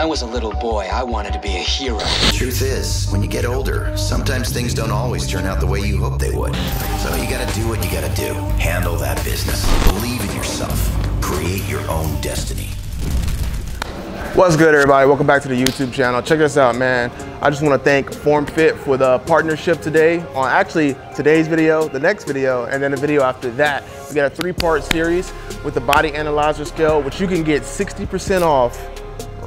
I was a little boy, I wanted to be a hero. The truth is, when you get older, sometimes things don't always turn out the way you hope they would. So you gotta do what you gotta do. Handle that business. Believe in yourself. Create your own destiny. What's good, everybody? Welcome back to the YouTube channel. Check this out, man. I just want to thank FormFit for the partnership today on actually today's video, the next video, and then the video after that. We got a three-part series with the Body Analyzer Scale, which you can get 60% off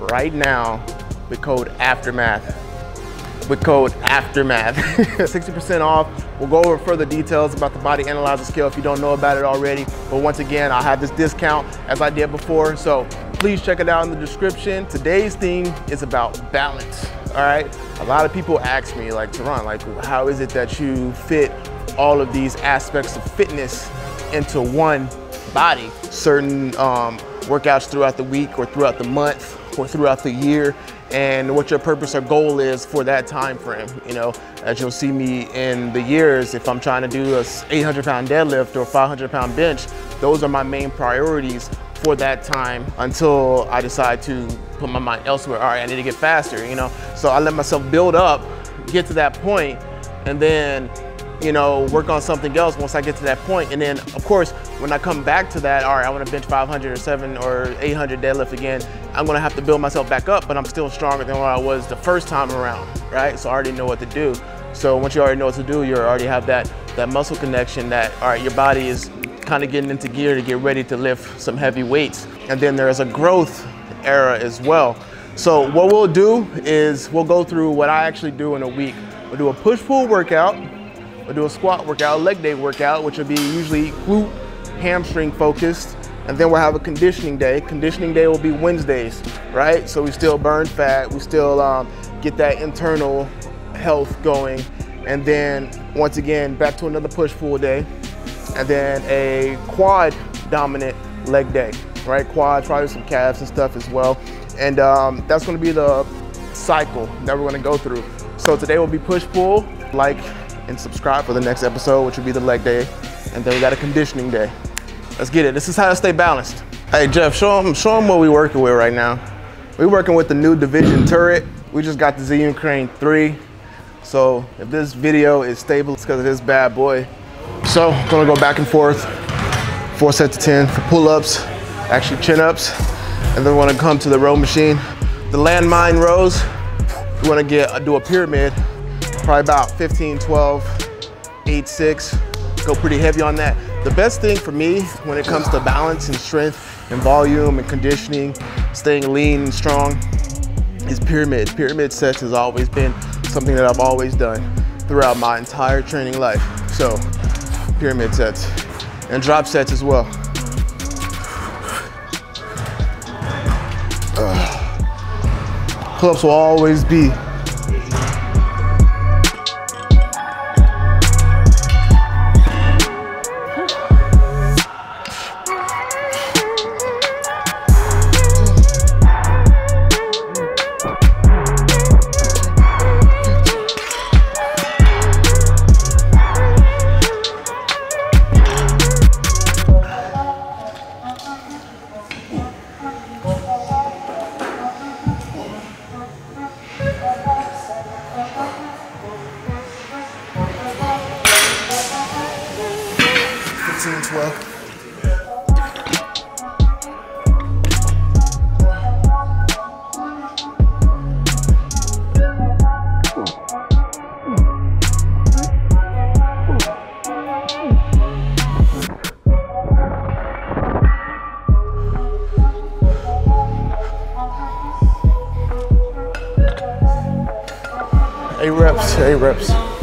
right now with code AFTERMATH. With code AFTERMATH. 60% off. We'll go over further details about the Body Analyzer Scale if you don't know about it already. But once again, I'll have this discount as I did before. So please check it out in the description. Today's theme is about balance, all right? A lot of people ask me like, Terron, like how is it that you fit all of these aspects of fitness into one body? Certain um, workouts throughout the week or throughout the month or throughout the year and what your purpose or goal is for that time frame. You know, as you'll see me in the years, if I'm trying to do a 800 pound deadlift or 500 pound bench, those are my main priorities for that time until I decide to put my mind elsewhere. All right, I need to get faster, you know? So I let myself build up, get to that point, and then, you know, work on something else once I get to that point. And then, of course, when I come back to that, all right, I wanna bench 500 or seven or 800 deadlift again, I'm gonna have to build myself back up, but I'm still stronger than where I was the first time around, right? So I already know what to do. So once you already know what to do, you already have that, that muscle connection that, all right, your body is kind of getting into gear to get ready to lift some heavy weights. And then there's a growth era as well. So what we'll do is we'll go through what I actually do in a week. We'll do a push-pull workout, we'll do a squat workout, leg day workout, which will be usually glute, hamstring focused, and then we'll have a conditioning day. Conditioning day will be Wednesdays, right? So we still burn fat, we still um, get that internal health going, and then once again, back to another push-pull day and then a quad dominant leg day, right? Quad, probably some calves and stuff as well. And um, that's gonna be the cycle that we're gonna go through. So today will be push-pull, like and subscribe for the next episode, which will be the leg day. And then we got a conditioning day. Let's get it. This is how to stay balanced. Hey Jeff, show them, show them what we're working with right now. We're working with the new Division turret. We just got the Zhiyun Crane 3. So if this video is stable, it's because of this bad boy. So I'm gonna go back and forth, four sets of 10 for pull-ups, actually chin-ups, and then we're gonna come to the row machine. The landmine rows, we wanna get do a pyramid, probably about 15, 12, 8, 6, go pretty heavy on that. The best thing for me when it comes to balance and strength and volume and conditioning, staying lean and strong, is pyramid. Pyramid sets has always been something that I've always done throughout my entire training life. So pyramid sets and drop sets as well. Uh, pull-ups will always be eight.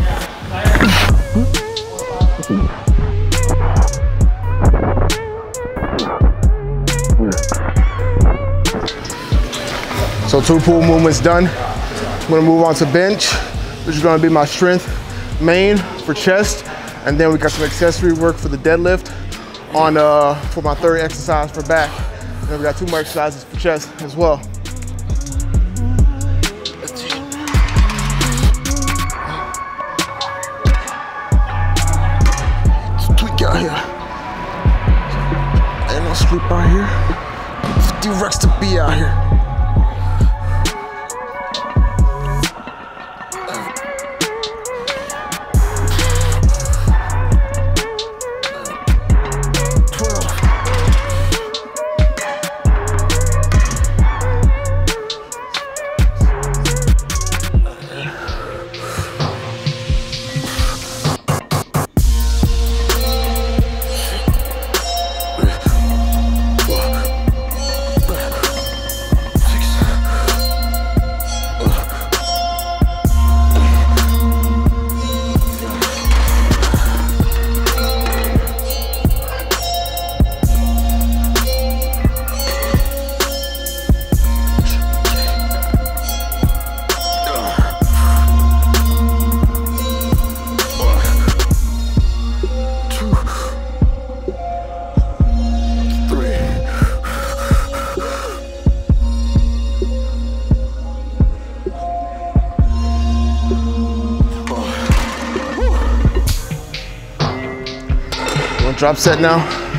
So two pull movements done. I'm gonna move on to bench, which is gonna be my strength main for chest. And then we got some accessory work for the deadlift on uh, for my third exercise for back. And we got two more exercises for chest as well. Ain't no sleep out here. 50 recs to be out here. Drop set now.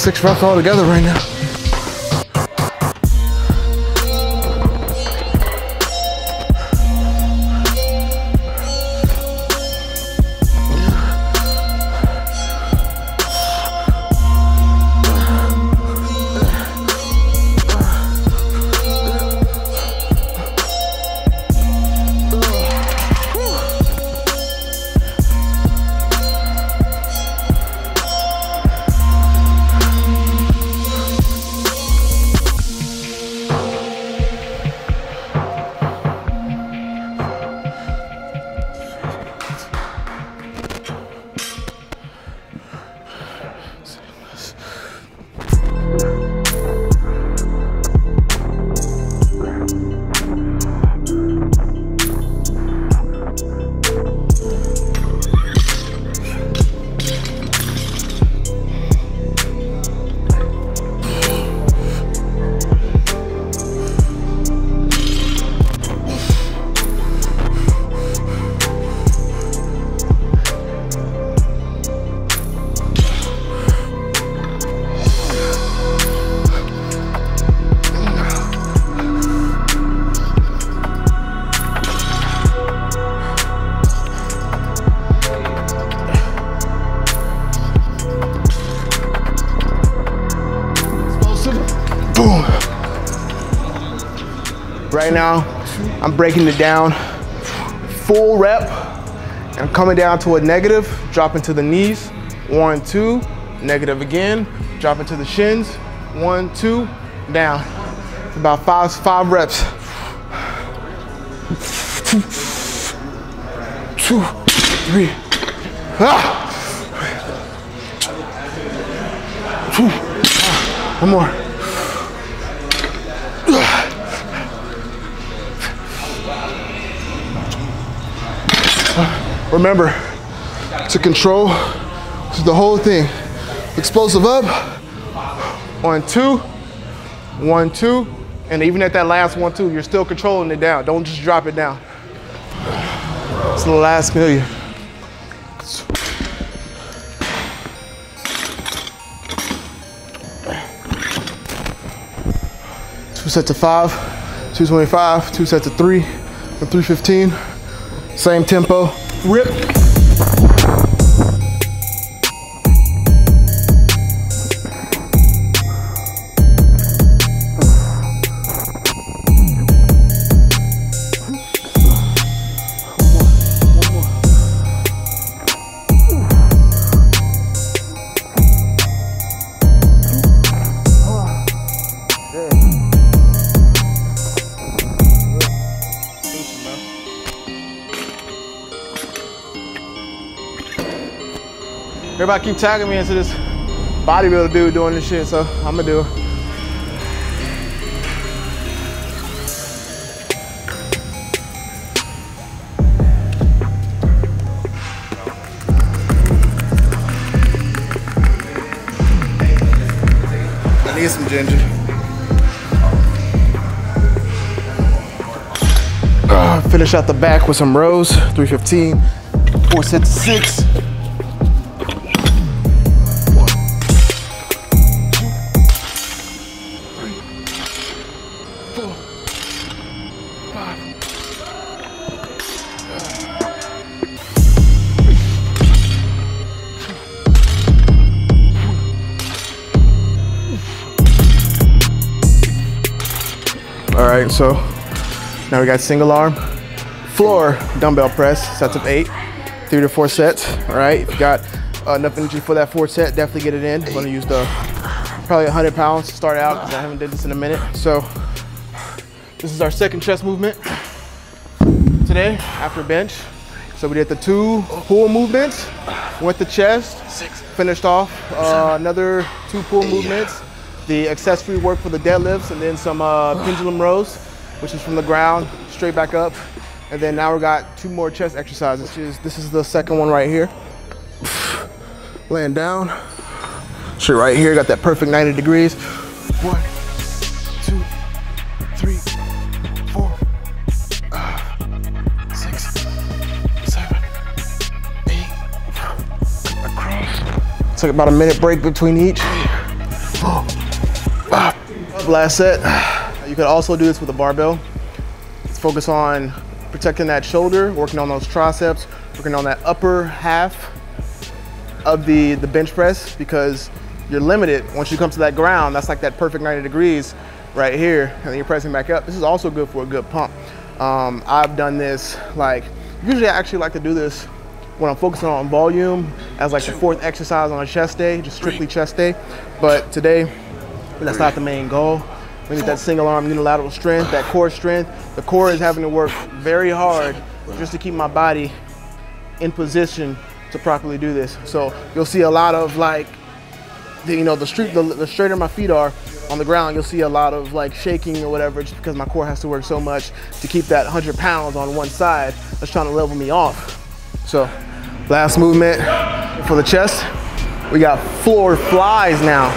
Six reps all together right now. Boom. Right now, I'm breaking it down. Full rep. And I'm coming down to a negative, dropping to the knees. One, two, negative again. Dropping to the shins. One, two, down. About five, five reps. Two, three. Ah. Two. One more. Remember, to control the whole thing. Explosive up, on two, one, two, and even at that last one, two, you're still controlling it down. Don't just drop it down. It's the last million. Two sets of five, 225, two sets of three, and 315. Same tempo, rip. Everybody keep tagging me into this bodybuilder dude doing this shit, so I'm gonna do it. I need some ginger. Uh, finish out the back with some rows, 315, four sets of six. All right, so now we got single arm, floor dumbbell press, sets of eight, three to four sets. All right, if you got uh, enough energy for that four set, definitely get it in. I'm gonna use the probably 100 pounds to start out because I haven't did this in a minute. So this is our second chest movement today after bench. So we did the two pull movements with the chest, finished off uh, another two pull movements, the accessory work for the deadlifts, and then some uh, pendulum rows, which is from the ground straight back up. And then now we got two more chest exercises. Which is, this is the second one right here. Laying down. So right here, got that perfect 90 degrees. One, two, three, four, uh, six, seven, eight. Across. Took about a minute break between each. Last set. You could also do this with a barbell. Let's focus on protecting that shoulder, working on those triceps, working on that upper half of the, the bench press because you're limited once you come to that ground. That's like that perfect 90 degrees right here, and then you're pressing back up. This is also good for a good pump. Um, I've done this like, usually I actually like to do this when I'm focusing on volume as like the fourth exercise on a chest day, just strictly chest day. But today, that's not the main goal. We need that single arm unilateral strength, that core strength. The core is having to work very hard just to keep my body in position to properly do this. So you'll see a lot of like, the, you know, the street, the, the straighter my feet are on the ground, you'll see a lot of like shaking or whatever, just because my core has to work so much to keep that 100 pounds on one side that's trying to level me off. So last movement for the chest, we got floor flies now,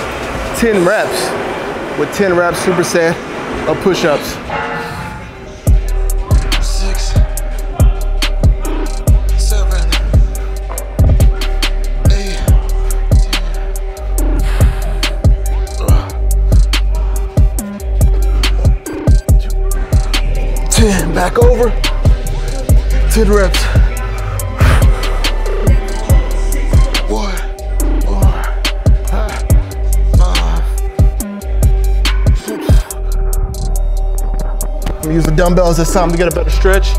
10 reps. With 10 reps superset of push-ups. Back over, 10 reps. Dumbbells this time to get a better stretch.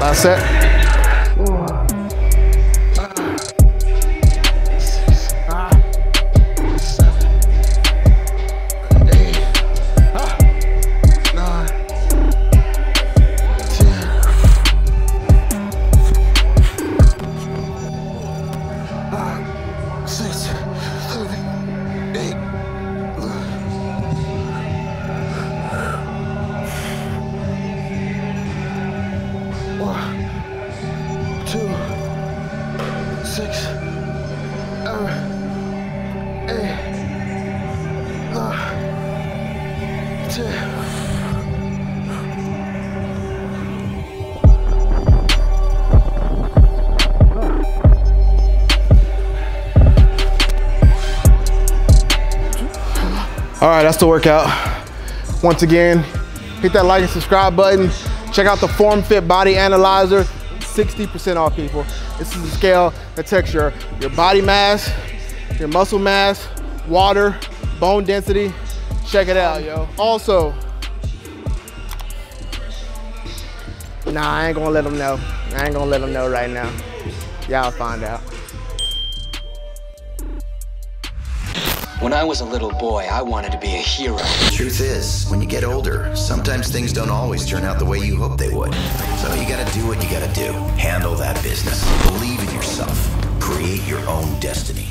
Last set. All right, that's the workout. Once again, hit that like and subscribe button. Check out the Form Fit Body Analyzer, 60% off people. This is the scale that checks your, your body mass, your muscle mass, water, bone density. Check it out, yo. Also, nah, I ain't gonna let them know. I ain't gonna let them know right now. Y'all find out. When I was a little boy, I wanted to be a hero. Truth is, when you get older, sometimes things don't always turn out the way you hope they would. So you gotta do what you gotta do. Handle that business. Believe in yourself. Create your own destiny.